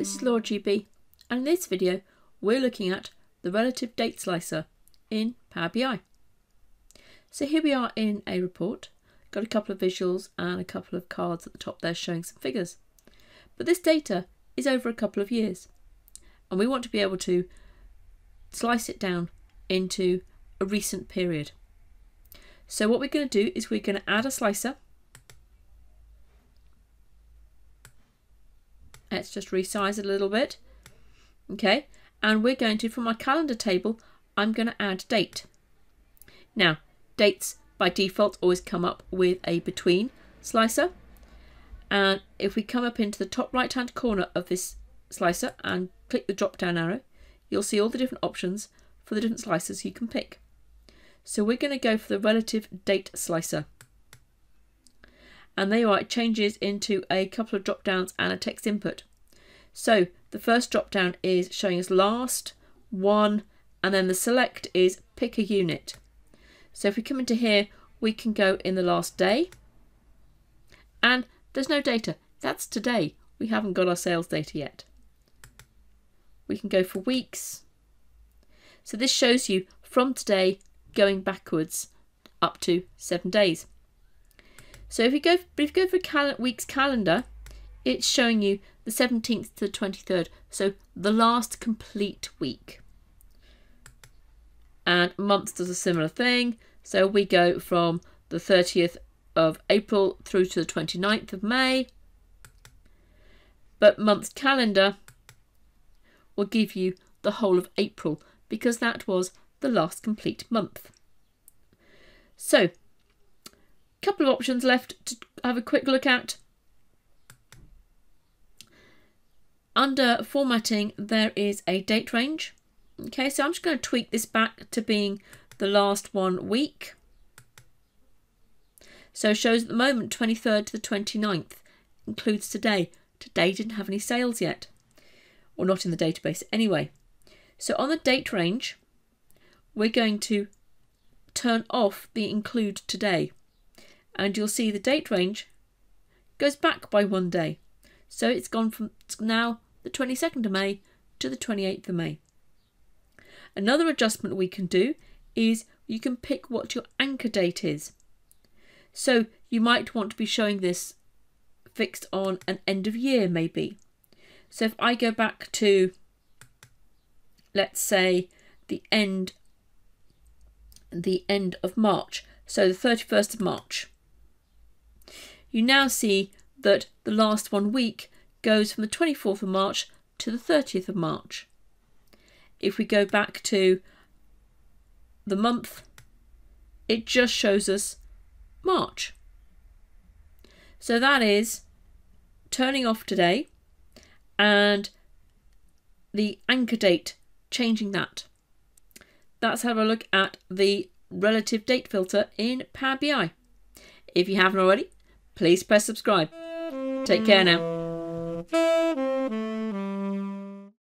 this is Laura GB and in this video we're looking at the relative date slicer in Power BI. So here we are in a report, got a couple of visuals and a couple of cards at the top there showing some figures. But this data is over a couple of years and we want to be able to slice it down into a recent period. So what we're going to do is we're going to add a slicer Let's just resize it a little bit. Okay, and we're going to, from my calendar table, I'm going to add date. Now, dates by default always come up with a between slicer. And if we come up into the top right hand corner of this slicer and click the drop down arrow, you'll see all the different options for the different slicers you can pick. So we're going to go for the relative date slicer and there you are, it changes into a couple of drop downs and a text input. So the first drop down is showing us last, one, and then the select is pick a unit. So if we come into here, we can go in the last day, and there's no data. That's today. We haven't got our sales data yet. We can go for weeks. So this shows you from today going backwards up to seven days. So if you go, if you go for cal week's calendar, it's showing you the 17th to the 23rd, so the last complete week. And months does a similar thing, so we go from the 30th of April through to the 29th of May. But month calendar will give you the whole of April because that was the last complete month. So couple of options left to have a quick look at. Under formatting, there is a date range. Okay, so I'm just going to tweak this back to being the last one week. So it shows at the moment 23rd to the 29th, includes today. Today didn't have any sales yet, or not in the database anyway. So on the date range, we're going to turn off the include today and you'll see the date range goes back by one day. So it's gone from now the 22nd of May to the 28th of May. Another adjustment we can do is you can pick what your anchor date is. So you might want to be showing this fixed on an end of year maybe. So if I go back to, let's say, the end, the end of March, so the 31st of March, you now see that the last one week goes from the 24th of March to the 30th of March. If we go back to the month, it just shows us March. So that is turning off today and the anchor date, changing that. That's how I look at the relative date filter in Power BI. If you haven't already, please press subscribe. Take care now.